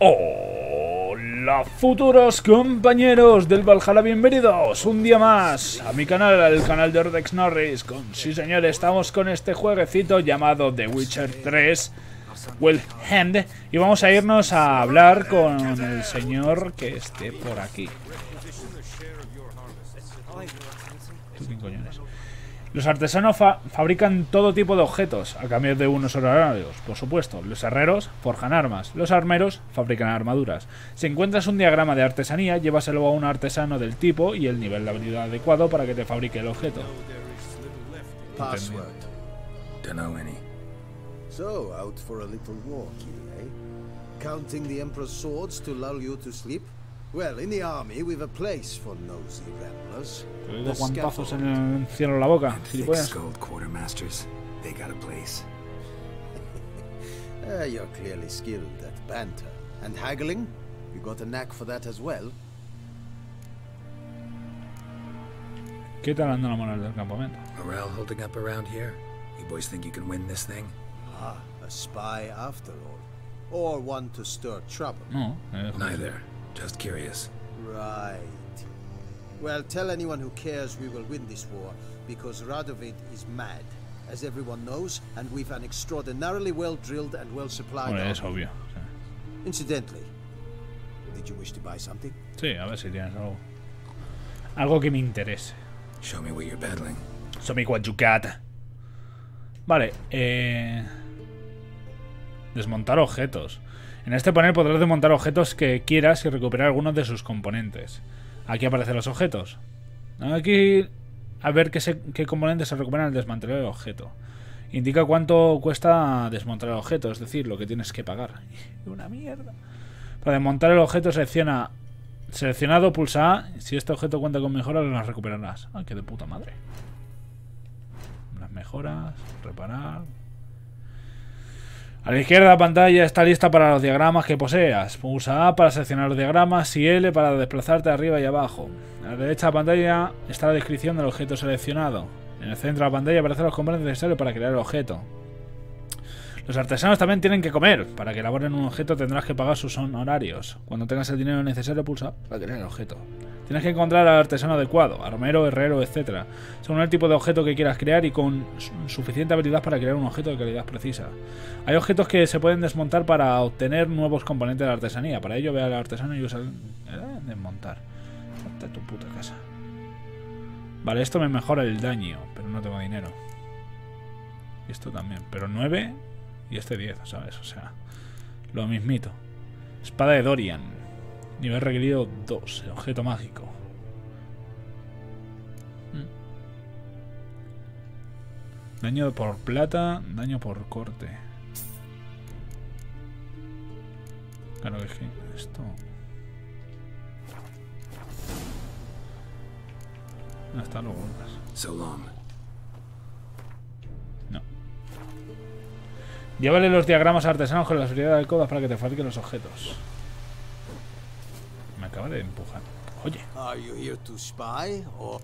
Hola futuros compañeros del Valhalla, bienvenidos un día más a mi canal, al canal de Ordex Norris. Con, sí señores, estamos con este jueguecito llamado The Witcher 3 Well Hand y vamos a irnos a hablar con el señor que esté por aquí. ¿Qué coñones? Los artesanos fabrican todo tipo de objetos a cambio de unos horarios, por supuesto. Los herreros forjan armas, los armeros fabrican armaduras. Si encuentras un diagrama de artesanía, llévaselo a un artesano del tipo y el nivel de habilidad adecuado para que te fabrique el objeto. So, out for a little walk, eh? Counting the Emperor's swords to lull you to sleep? Well, in the army, we've a place for nosy ramblers. The guantazos en el cielo la boca, Thick-skulled quartermasters, they got a place. uh, you're clearly skilled at banter. And haggling? You got a knack for that as well? ¿Qué tal anda la moral del campamento? Morale holding up around here? You boys think you can win this thing? Ah, a spy after all. Or one to stir trouble? No, Neither. Just curious. Right. Well, tell anyone who cares we will win this war, because Radovid is mad, as everyone knows, and we've an extraordinarily well-drilled and well-supplied bueno, es obvio. Incidentally, did you wish to buy something? Sí, a ver si tienes algo. Algo que me interese. Show me what you're battling. Show me what you got. Vale, eh... Desmontar objetos. En este panel podrás desmontar objetos que quieras y recuperar algunos de sus componentes. Aquí aparecen los objetos. Aquí a ver qué, componentes se recuperan al desmantelar el objeto. Indica cuánto cuesta desmontar el objeto, es decir, lo que tienes que pagar. Una mierda. Para desmontar el objeto selecciona seleccionado, pulsa A. Si este objeto cuenta con mejoras, las recuperarás. Ah, qué de puta madre. Las mejoras, reparar, a la izquierda de la pantalla está lista para los diagramas que poseas. Pulsa A para seleccionar los diagramas y L para desplazarte arriba y abajo. A la derecha de la pantalla está la descripción del objeto seleccionado. En el centro de la pantalla aparecen los componentes necesarios para crear el objeto. Los artesanos también tienen que comer. Para que elaboren un objeto tendrás que pagar sus honorarios. Cuando tengas el dinero necesario, pulsa para crear el objeto. Tienes que encontrar al artesano adecuado, armero, herrero, etc. Según el tipo de objeto que quieras crear y con suficiente habilidad para crear un objeto de calidad precisa. Hay objetos que se pueden desmontar para obtener nuevos componentes de la artesanía. Para ello ve al artesano y usa el... Eh, desmontar. Hasta tu puta casa. Vale, esto me mejora el daño, pero no tengo dinero. Esto también. Pero 9 y este 10, ¿sabes? O sea, lo mismito. Espada de Dorian. Nivel requerido 2. Objeto mágico. Mm. Daño por plata, daño por corte. Claro que esto... Hasta luego, So long. No. Llévale los diagramas artesanos con la seguridad de codas para que te fabriquen los objetos acaba de empujar. Oye. Are you here to spy or...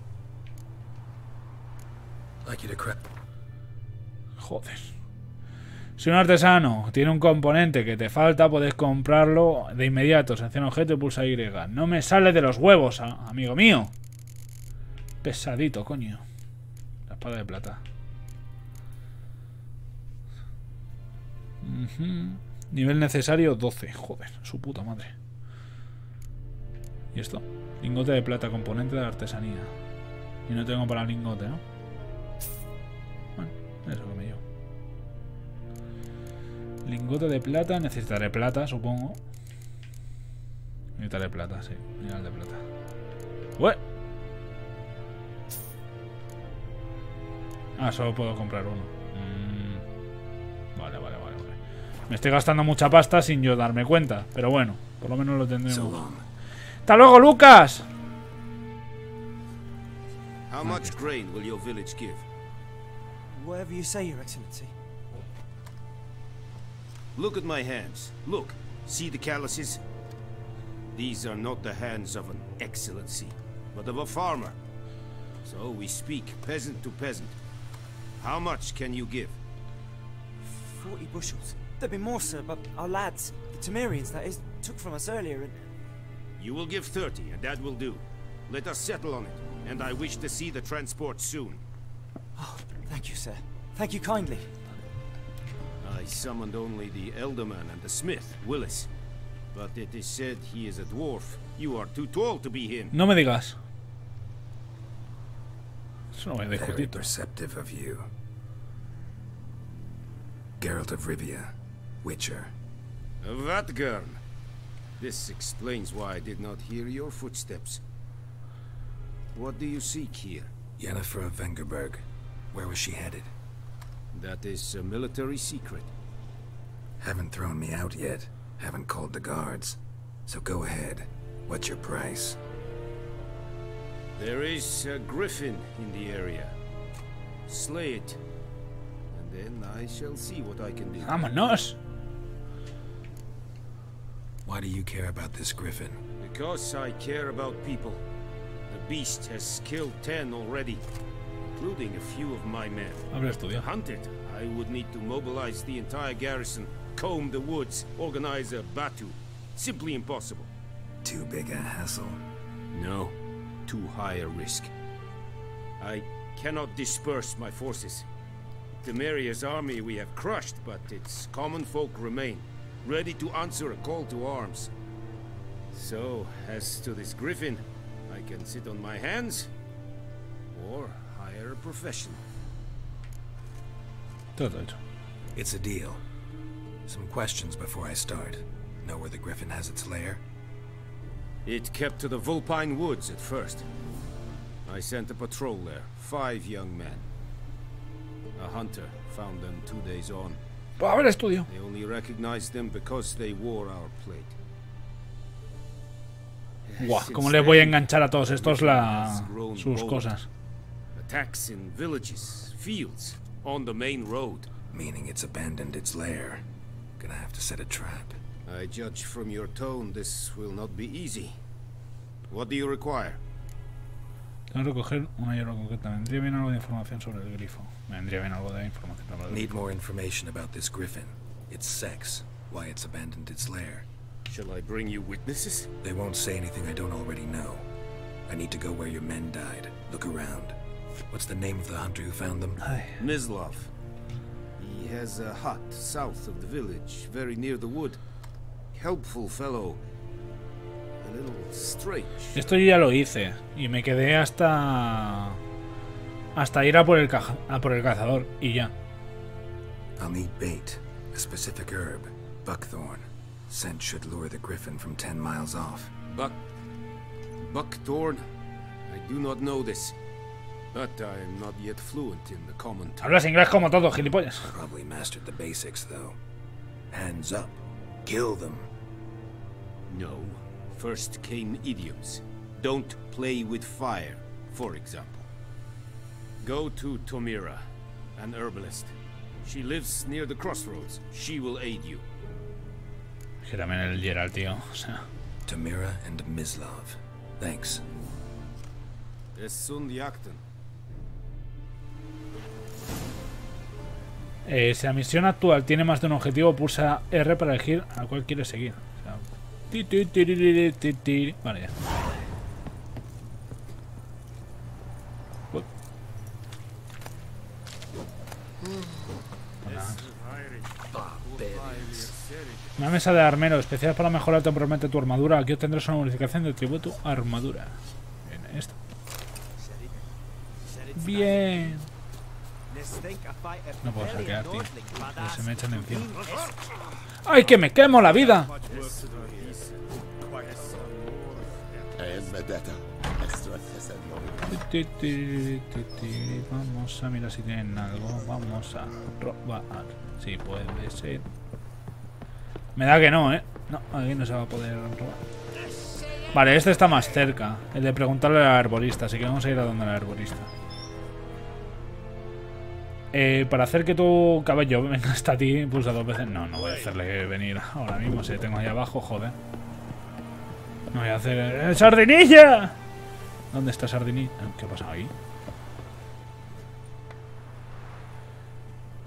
Like you to Joder. Si un artesano tiene un componente que te falta, puedes comprarlo de inmediato. Selecciona objeto y pulsa Y. No me sale de los huevos, amigo mío. Pesadito, coño. La espada de plata. Nivel necesario 12. Joder, su puta madre. ¿Y esto? Lingote de plata, componente de artesanía. Y no tengo para lingote, ¿no? Bueno, eso que me llevo. Lingote de plata, necesitaré plata, supongo. Necesitaré plata, sí. Mineral de plata. ¡Ué! Ah, solo puedo comprar uno. Mm. Vale, vale, vale, vale. Me estoy gastando mucha pasta sin yo darme cuenta. Pero bueno, por lo menos lo tendremos. ¡Hasta luego, Lucas! How much grain will your village give? Whatever you say, Your Excellency. Look at my hands. Look. See the calluses? These are not the hands of an excellency, but of a farmer. So we speak peasant to peasant. How much can you give? Forty bushels. There'd be more, sir, but our lads, the Temerians, that is, took from us earlier and... You will give 30, and that will do. Let us settle on it, and I wish to see the transport soon. Oh, thank you, sir. Thank you kindly. I summoned only the Elderman and the smith, Willis. But it is said he is a dwarf. You are too tall to be him. No me digas. Eso no voy a Very discutir. perceptive of you. Geralt of Rivia, Witcher. Vatgern. This explains why I did not hear your footsteps. What do you seek here? Yennefer of Vengerberg. Where was she headed? That is a military secret. Haven't thrown me out yet. Haven't called the guards. So go ahead. What's your price? There is a griffin in the area. Slay it. And then I shall see what I can do. Vámonos. Why do you care about this griffin? Because I care about people. The beast has killed ten already, including a few of my men. Habré To estudiado. hunt it, I would need to mobilize the entire garrison, comb the woods, organize a batu. Simply impossible. Too big a hassle. No, too high a risk. I cannot disperse my forces. Temeria's army we have crushed, but its common folk remain, ready to answer a call to arms. So, as to this griffin, I can sit on my hands, or hire a professional. Todo hecho. It's a deal. Some questions before I start. Know where the griffin has its lair? It kept to the Vulpine Woods at first. I sent a patrol there, five young men. A hunter found them two days on. Pues haber estudio. They only recognized them because they wore our plate. Guau, ¿cómo les voy a enganchar a todos estos la... sus cosas? Attacks in villages, fields, on the main road. Meaning it's abandoned its lair. Gonna have to set a trap. I judge from your tone this will not be easy. What do you require? Tengo que recoger una hierba concreta. Me vendría bien algo de información sobre el grifo. Me vendría bien algo de información sobre el Need more information about this griffin. Its sex. Why it's abandoned its lair. Shall I bring you witnesses? They won't say anything I don't already know. I need to go where your men died. Look around. What's the name of the hunter who found them? Hi. Mislov. He has a hut south of the village, very near the wood. Helpful fellow. Esto yo ya lo hice. Y me quedé hasta... Hasta ir a por el, caja... a por el cazador. Y ya. I'll need bait. A specific herb. Buckthorn. Scent should lure the griffin from ten miles off. Buck... Buckthorn? I do not know this. But I am not yet fluent in the common tongue. Hablas inglés como todo, gilipollas. Probably mastered the basics, though. Hands up. Kill them. No. First came idioms. Don't play with fire, for example. Go to Tomira, an herbalist. She lives near the crossroads. She will aid you. Que también el Geralt, tío. O sea... Tamira and Mislov. Thanks. Es Sundiakten. Eh, si la misión actual tiene más de un objetivo, pulsa R para elegir a cuál quieres seguir. Vale, ya. Una mesa de armero especial para mejorar temporalmente tu armadura. Aquí obtendrás una bonificación de tributo armadura. Bien, esto. Bien. No puedo saquear, tío. Se me echan encima. ¡Ay, que me quemo la vida! Vamos a mirar si tienen algo. Vamos a robar. Si puede ser. Me da que no, ¿eh? No, aquí no se va a poder robar. Vale, este está más cerca. El de preguntarle al arborista. Así que vamos a ir a donde el arborista. Eh, para hacer que tu cabello venga hasta ti, pulsa dos veces. No, no voy a hacerle venir ahora mismo. Si tengo ahí abajo, joder. No voy a hacer. ¡Eh, ¡Sardinilla! ¿Dónde está Sardinilla? ¿Qué ha pasado ahí?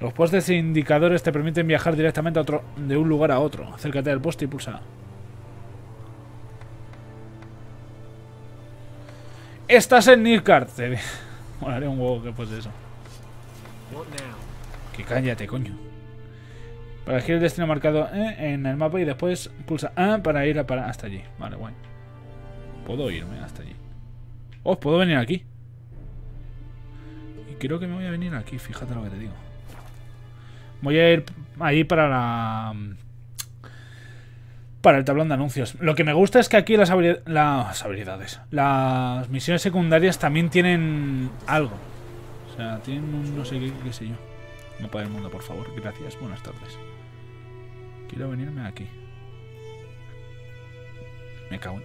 Los postes e indicadores te permiten viajar directamente a otro, de un lugar a otro. Acércate al poste y pulsa. Estás en Nilkart. Te- un huevo que fuese eso. Que cállate, coño. Para elegir el destino marcado eh, en el mapa y después pulsa A para ir a para hasta allí. Vale, guay. Puedo irme hasta allí. Oh, puedo venir aquí. Y creo que me voy a venir aquí, fíjate lo que te digo. Voy a ir ahí para la... Para el tablón de anuncios. Lo que me gusta es que aquí las habilidades, las misiones secundarias también tienen algo. O sea, tienen un no sé qué, qué sé yo. Mapa del mundo, por favor. Gracias. Buenas tardes. Quiero venirme aquí. Me cago en...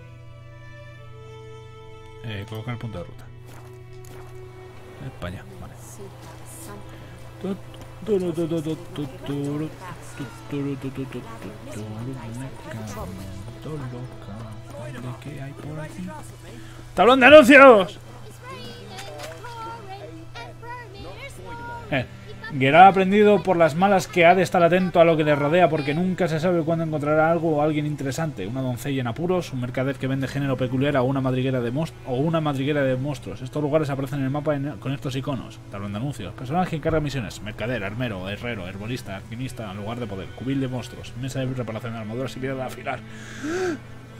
Eh, colocar el punto de ruta. Eh, para allá, vale. ¿Qué hay por aquí? ¡Tablón de anuncios! Eh, Geralt ha aprendido por las malas que ha de estar atento a lo que le rodea porque nunca se sabe cuándo encontrará algo o alguien interesante. Una doncella en apuros, un mercader que vende género peculiar o una madriguera de, o una madriguera de monstruos. Estos lugares aparecen en el mapa con estos iconos. Tablón de anuncios. Personaje que encarga misiones. Mercader, armero, herrero, herbolista, alquimista, lugar de poder, cubil de monstruos, mesa de reparación de armaduras y piedra de afilar.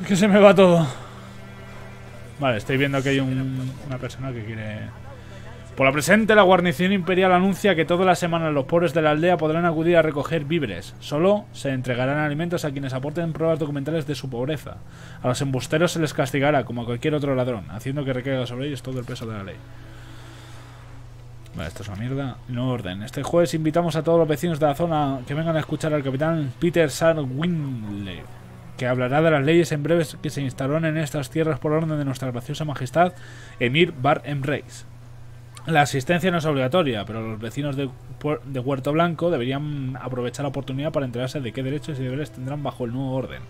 Que se me va todo. Vale, estoy viendo que hay un- una persona que quiere... Por lo presente, la guarnición imperial anuncia que todas las semanas los pobres de la aldea podrán acudir a recoger víveres. Solo se entregarán alimentos a quienes aporten pruebas documentales de su pobreza. A los embusteros se les castigará, como a cualquier otro ladrón, haciendo que recaiga sobre ellos todo el peso de la ley. Vale, esto es una mierda. No orden. Este jueves invitamos a todos los vecinos de la zona que vengan a escuchar al capitán Peter Sarwinley, que hablará de las leyes en breves que se instalaron en estas tierras por orden de nuestra graciosa majestad Emir Bar Emreis. La asistencia no es obligatoria, pero los vecinos de, de Huerto Blanco deberían aprovechar la oportunidad para enterarse de qué derechos y deberes tendrán bajo el nuevo orden.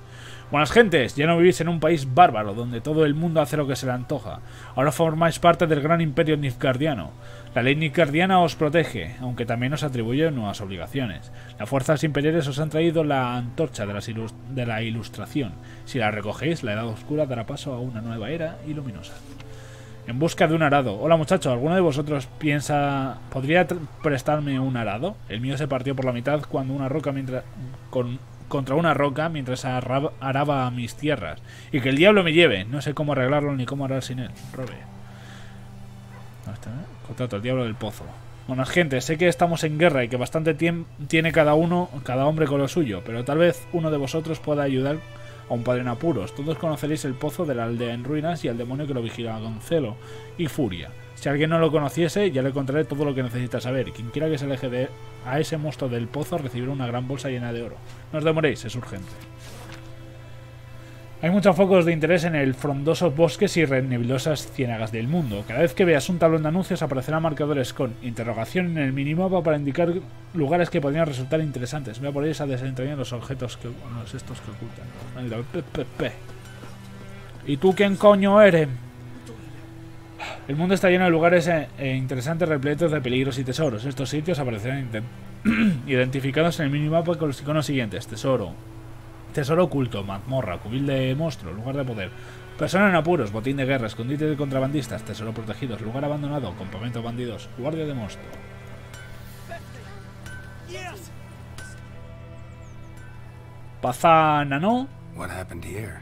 Buenas gentes, ya no vivís en un país bárbaro donde todo el mundo hace lo que se le antoja. Ahora formáis parte del gran imperio nilfgaardiano. La ley nilfgaardiana os protege, aunque también os atribuye nuevas obligaciones. Las fuerzas imperiales os han traído la antorcha de, las ilus- de la ilustración. Si la recogéis, la edad oscura dará paso a una nueva era y luminosa. En busca de un arado. Hola muchachos, ¿alguno de vosotros piensa... ¿Podría prestarme un arado? El mío se partió por la mitad cuando una roca mientras... Con, contra una roca mientras arraba, araba mis tierras. Y que el diablo me lleve. No sé cómo arreglarlo ni cómo arar sin él. Robe. ¿Dónde está, eh? Contrato, el diablo del pozo. Bueno, gente, sé que estamos en guerra y que bastante tiene cada uno, cada hombre con lo suyo, pero tal vez uno de vosotros pueda ayudar a un padre en apuros. Todos conoceréis el pozo de la aldea en ruinas y al demonio que lo vigila con celo y furia. Si alguien no lo conociese, ya le contaré todo lo que necesita saber. Quien quiera que se aleje de a ese monstruo del pozo recibirá una gran bolsa llena de oro. No os demoréis, es urgente. Hay muchos focos de interés en el frondosos bosques y nebulosas ciénagas del mundo. Cada vez que veas un tablón de anuncios aparecerán marcadores con interrogación en el minimapa para indicar lugares que podrían resultar interesantes. Voy a por a desentrañar los objetos que los estos que ocultan. ¿Y tú quién coño eres? El mundo está lleno de lugares eh, eh, interesantes repletos de peligros y tesoros. Estos sitios aparecerán ident- identificados en el minimapa con los iconos siguientes. Tesoro, Tesoro oculto, mazmorra, cubil de monstruo, lugar de poder. Persona en apuros, botín de guerra, escondite de contrabandistas, tesoro protegidos, lugar abandonado, campamento bandidos, guardia de monstruo. Pazana, ¿no? What happened here?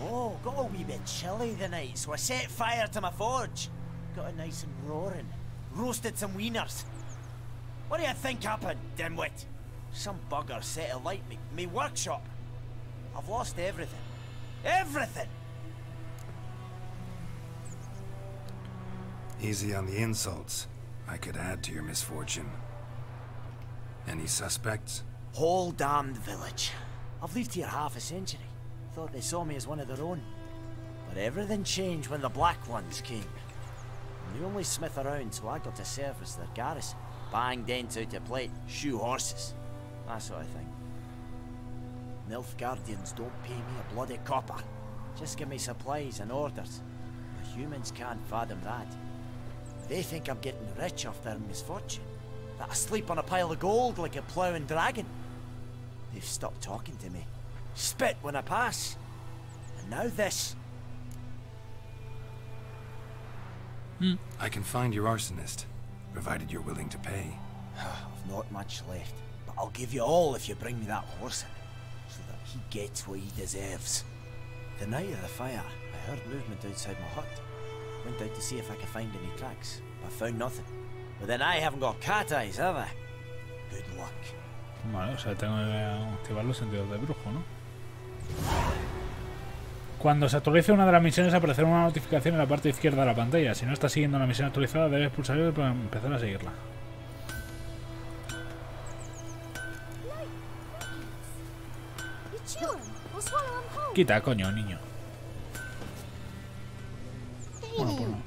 Oh, got a wee bit chilly the night, so I set fire to my forge. Got it nice and roaring. Roasted some wieners. What do you think happened, dimwit? Some bugger set alight me, me workshop. I've lost everything. Everything! Easy on the insults. I could add to your misfortune. Any suspects? Whole damned village. I've lived here half a century. Thought they saw me as one of their own. But everything changed when the Black Ones came. I'm the only smith around, so I got to serve as their garrison. Bang dents out of plate, shoe horses. That sort of thing. Nilfgaardians don't pay me a bloody copper. Just give me supplies and orders. The humans can't fathom that. They think I'm getting rich off their misfortune. that I sleep on a pile of gold like a ploughing dragon. They've stopped talking to me. Spit when I pass. And now this. Hmm. I can find your arsonist, provided you're willing to pay. I've not much left, but I'll give you all if you bring me that horse so that he gets what he deserves. The night of the fire, I heard movement outside my hut. Went out to see if I could find any tracks, but found nothing. But then I haven't got cat eyes, have I? Good luck. Vale, o sea, tengo que activar los sentidos de brujo, ¿no? Cuando se actualice una de las misiones aparecerá una notificación en la parte izquierda de la pantalla. Si no estás siguiendo una misión actualizada, debes pulsar para empezar a seguirla. Quita, coño, niño. Bueno, pues no.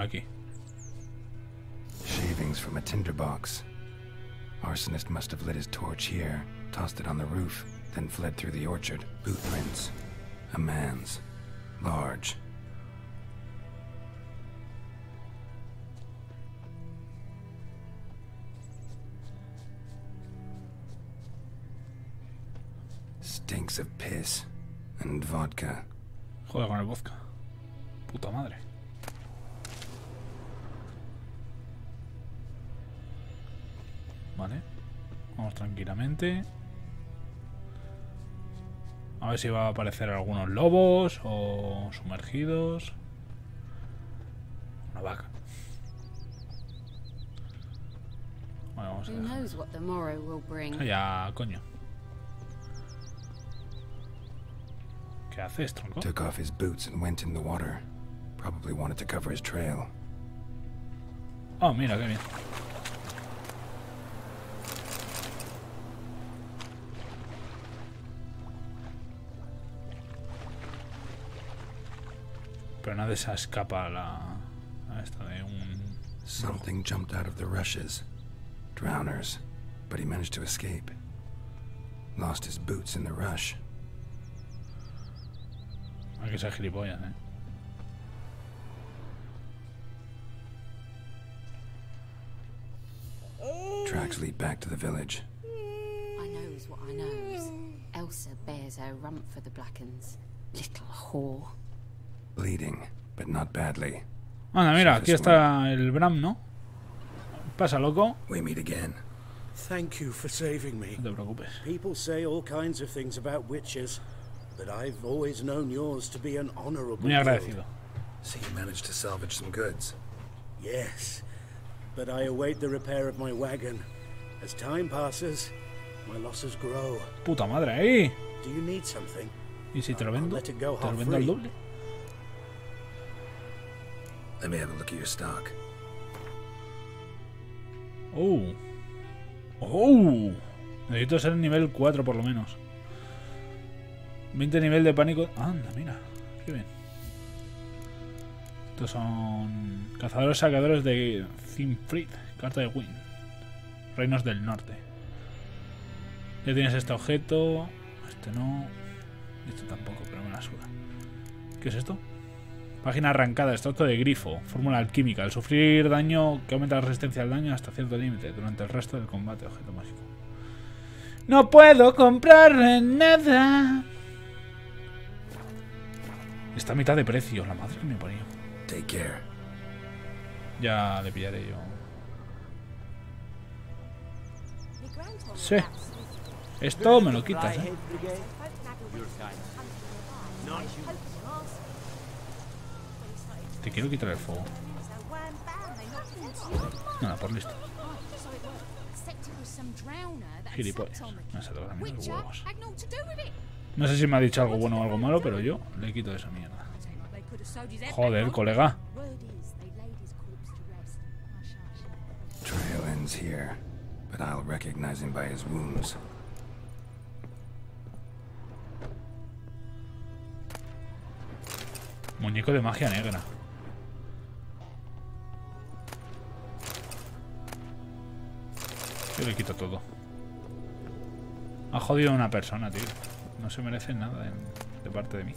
Aquí. Shavings from a tinderbox. Arsonist must have lit his torch here, tossed it on the roof, then fled through the orchard. Boot prints. A man's. Large. Stinks of piss and vodka. Joder con el vodka. Puta madre. Vale. Vamos tranquilamente. A ver si va a aparecer algunos lobos o sumergidos. Una vaca. Vale, vamos a Who dejar. knows what the morrow will bring? Ya, coño. Took off his boots and went in the water. Probably wanted to cover his trail. Oh, mira, qué bien. Pero nadie se escapa a la. a esta de un. Something jumped out of the rushes. Drowners. But he managed to escape. Lost his boots in the rush. Hay que ser gilipollas, eh. Tracks lead back to the village. I knows what I knows. Elsa bears her rump for the Blackens. Little whore. Bleeding, but not badly. Anda, mira, aquí está el Bram, ¿no? Pasa, loco. We meet again. Thank you for saving me. No te preocupes. People say all kinds of things about witches, but I've always known yours to be an honorable Muy guild. agradecido. So you managed to salvage some goods. Yes, but I await the repair of my wagon. As time passes, my losses grow. Puta madre, ahí. Do you need something? ¿Y si te lo vendo? Let ¿Te it go lo half vendo al free. doble? Let me have a look at your stock. Oh. Oh. Necesito ser nivel 4 por lo menos. 20 nivel de pánico. Anda, mira. Qué bien. Estos son cazadores saqueadores de Finfried, carta de Win. Reinos del Norte. Ya tienes este objeto. Este no. Este tampoco, pero me la suda. ¿Qué es esto? Página arrancada, extracto de grifo, fórmula alquímica. Al sufrir daño que aumenta la resistencia al daño hasta cierto límite durante el resto del combate, objeto mágico. No puedo comprarle nada. Está a mitad de precio, la madre que me ponía. Take care. Ya le pillaré yo. Sí. Esto me lo quitas, eh. Te quiero quitar el fuego. Nada, por listo. Gilipollas. Me has los huevos. No sé si me ha dicho algo bueno o algo malo, pero yo le quito esa mierda. Joder, colega. Trail ends here, but I'll recognize him by his wounds. Muñeco de magia negra. Yo le quito todo. Ha jodido a una persona, tío. No se merece nada de, parte de mí.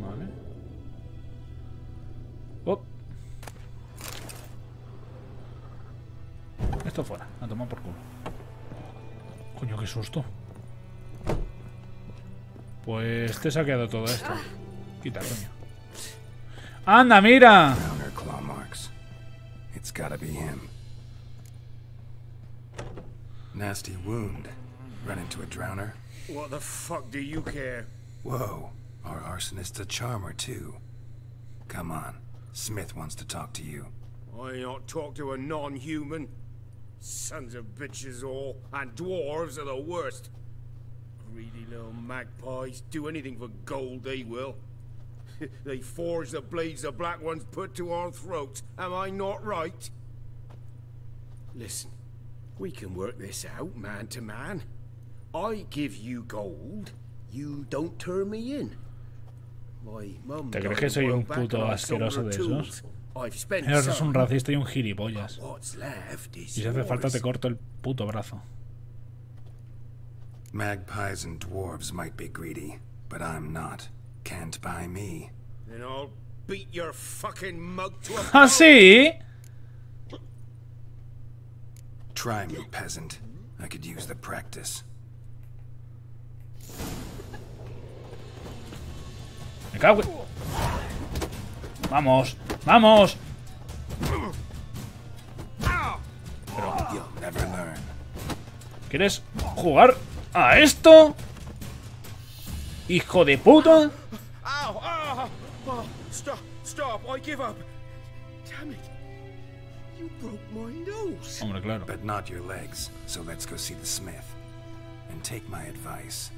Vale. Oh. Esto fuera, a tomar por culo. Coño, qué susto. Pues te he saqueado todo esto. Quita, coño. ¡Anda, mira! It's gotta be him. Nasty wound. Run into a drowner. What the fuck do you care? Whoa, our arsonist's a charmer too. Come on, Smith wants to talk to you. I not talk to a non-human. Sons of bitches all, and dwarves are the worst. Greedy little magpies do anything for gold, they will. they forge the blades the black ones put to our throats. Am I not right? Listen, we can work this out man to man. I give you gold, you don't turn me in. My mum ¿Te crees que soy un puto I sold asqueroso her de tools. esos? I've spent Eres un racista y un gilipollas. What's left is Y si hace falta te corto el puto brazo. Magpies and dwarves might be greedy, but I'm not. Can't buy me. Then I'll beat your fucking mug to a ¿Ah, sí? Try me, peasant. I could use the practice. Me cago en... Vamos, vamos. You'll never learn. ¿Quieres jugar a esto? Hijo de puta. Ow! Ah! Oh, stop! Stop! I give up! My nose! Hombre, claro. But not your legs, so let's go see the smith. And take my advice.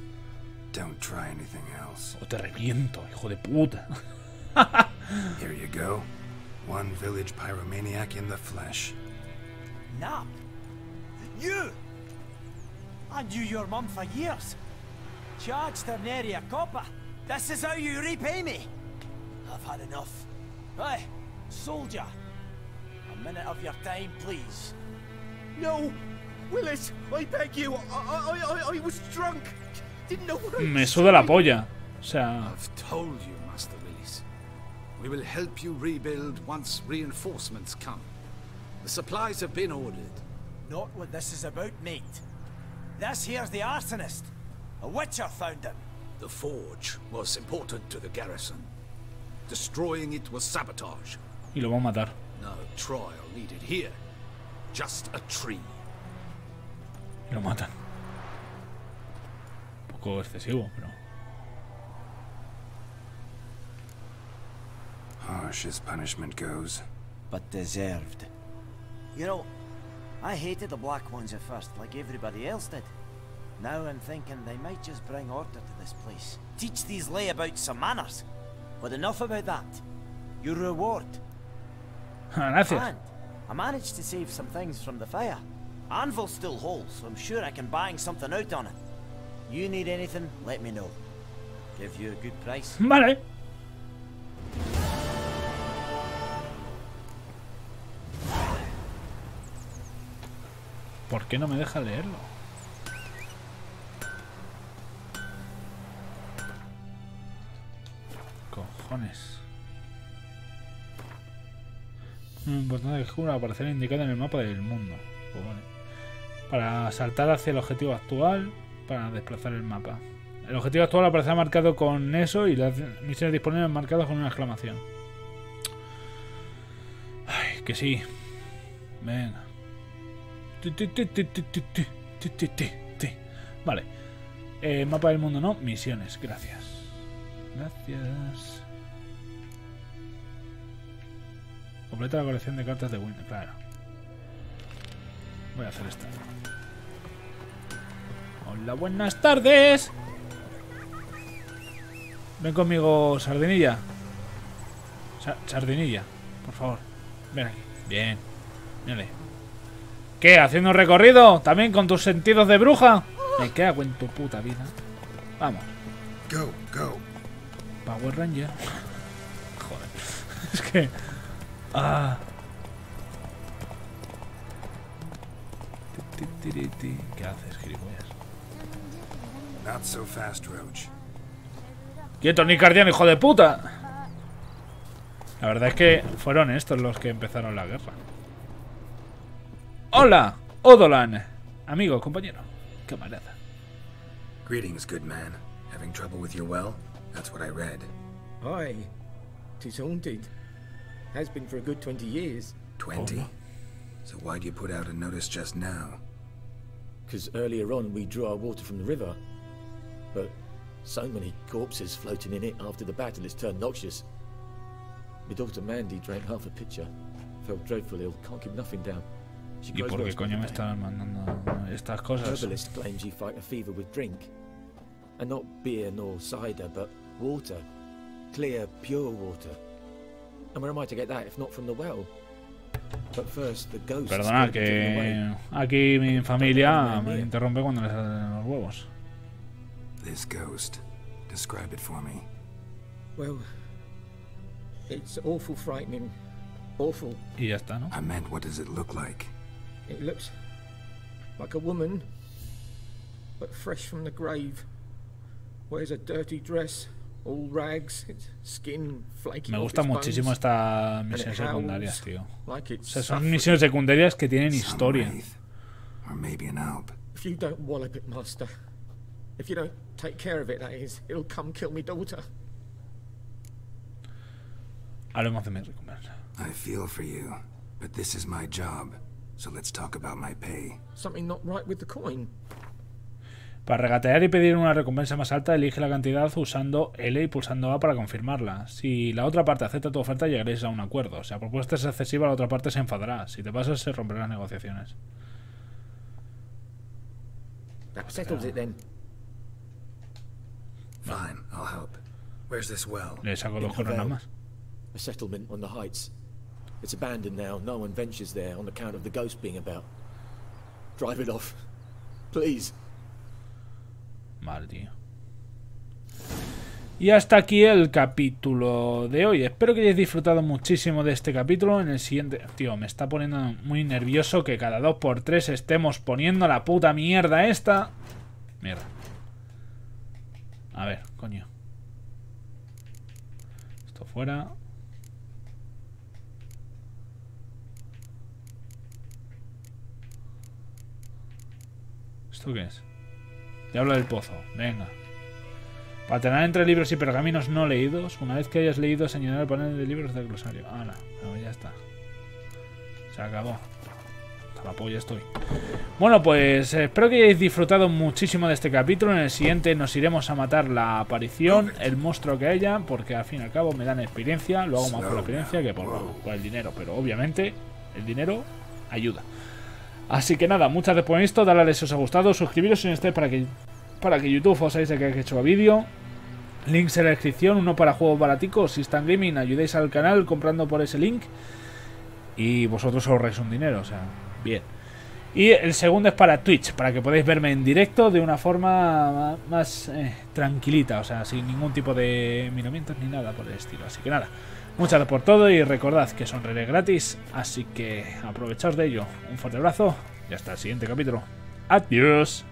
Don't try anything else. O te reviento, hijo de puta. Here you go. One village pyromaniac in the flesh. Nap? You? I knew your mum for years. Charged her nary a copper. This is how you repay me. I've had enough. Hey, soldier. A minute of your time, please. No! Willis! I beg you! I, I, I, I was drunk! Didn't know what I Me was suda la polla. O sea, I've told you, Master Willis. We will help you rebuild once reinforcements come. The supplies have been ordered. Not what this is about, mate. This here's the arsonist. A witcher found him. The forge was important to the garrison. Destroying it was sabotage. y lo va a matar. No trial needed here. Just a tree. Y lo matan. Un poco excesivo, pero... Harsh as punishment goes. But deserved. You know, I hated the Black Ones at first, like everybody else did. Now I'm thinking they might just bring order to this place. Teach these layabouts some manners. But enough about that. Your reward. And I managed to save some things from the fire. Anvil's still whole, so I'm sure I can bang something out on it. You need anything, let me know. Give you a good price. Vale. ¿Por qué no me deja leerlo? Cojones. un importante escudo aparecerá indicado en el mapa del mundo. Para saltar hacia el objetivo actual, para desplazar el mapa. El objetivo actual aparecerá marcado con eso y las misiones disponibles marcadas con una exclamación. Ay, que sí. Venga. Vale. Mapa del mundo no, misiones, gracias. Gracias. Completa la colección de cartas de Winter, claro. Voy a hacer esto. Hola, buenas tardes. Ven conmigo, Sardinilla. Sa- sardinilla, por favor. Ven aquí. Bien. Mírale. ¿Qué? ¿Haciendo un recorrido? ¿También con tus sentidos de bruja? Me cago en tu puta vida. Vamos. Go, go. Power Ranger. Joder. Es que. Ah. ¿Qué haces, gilipollas? Not so fast, Roach. Quieto, ni cardiano, hijo de puta. La verdad es que fueron estos los que empezaron la guerra. Hola, Odolan. Amigo, compañero, camarada. Greetings, good man. Having trouble with your well? That's what I read. Ay, tis haunted. Has been for a good twenty years. Twenty? So why'd you put out a notice just now? Because earlier on we drew our water from the river. But so many corpses floating in it after the battle it's turned noxious. My daughter Mandy drank half a pitcher. Felt dreadful ill, can't keep nothing down. She ¿Y grows por qué worse by coño the me day. están mandando estas cosas? Herbalist claims you fight a fever with drink. And not beer nor cider, but water. Clear, pure water. And where am I to get that if not from the well? But first, the ghost Perdona gotta be driven away. que aquí mi familia me interrumpe cuando les salen los huevos. This ghost. Describe it for me. Well, it's awful frightening. Awful. Y ya está, ¿no? I meant, what does it look like? It looks like a woman, but fresh from the grave. Wears a dirty dress, all rags, skin flaking Me gusta muchísimo bones, estas and it misiones secundarias, tío. Like O sea, son misiones secundarias que tienen historia. Or maybe an alp. If you don't wallop it, Master, if you don't take care of it, that is, it'll come kill me daughter. Hablemos de mi recompensa. I feel for you, but this is my job. So let's talk about my pay. Something not right with the coin. Para regatear y pedir una recompensa más alta, elige la cantidad usando L y pulsando A para confirmarla. Si la otra parte acepta tu oferta, llegaréis a un acuerdo. Si la propuesta es excesiva, la otra parte se enfadará. Si te pasas, se romperán las negociaciones. That settles it then. Fine, I'll help. Where's this well? Le saco dos nada más. a settlement on the heights. It's abandoned now. No one ventures there on account of the ghost being about. Drive it off. Please. Vale, tío. Y hasta aquí el capítulo de hoy. Espero que hayáis disfrutado muchísimo de este capítulo. En el siguiente... Tío, me está poniendo muy nervioso que cada 2x3 estemos poniendo la puta mierda esta. Mierda. A ver, coño. Esto fuera. ¿Esto qué es? Diablo del Pozo. Venga. Para tener entre libros y pergaminos no leídos, una vez que hayas leído, señalar el panel de libros del glosario. Hala, no, ya está. Se acabó. Hasta la polla estoy. Bueno, pues espero que hayáis disfrutado muchísimo de este capítulo. En el siguiente nos iremos a matar la aparición, el monstruo que haya, porque al fin y al cabo me dan experiencia. Lo hago más por la experiencia que por, por el dinero. Pero obviamente el dinero ayuda. Así que nada, muchas gracias por esto. Dale si os ha gustado. Suscribiros si no estáis para que, para que YouTube os sabéis de que he hecho vídeo. Links en la descripción. Uno para juegos baraticos. Si están gaming, ayudéis al canal comprando por ese link. Y vosotros ahorráis un dinero. O sea, bien. Y el segundo es para Twitch. Para que podáis verme en directo de una forma ma- más eh, tranquilita. O sea, sin ningún tipo de miramientos ni nada por el estilo. Así que nada. Muchas gracias por todo y recordad que son redes gratis, así que aprovechaos de ello. Un fuerte abrazo y hasta el siguiente capítulo. Adiós.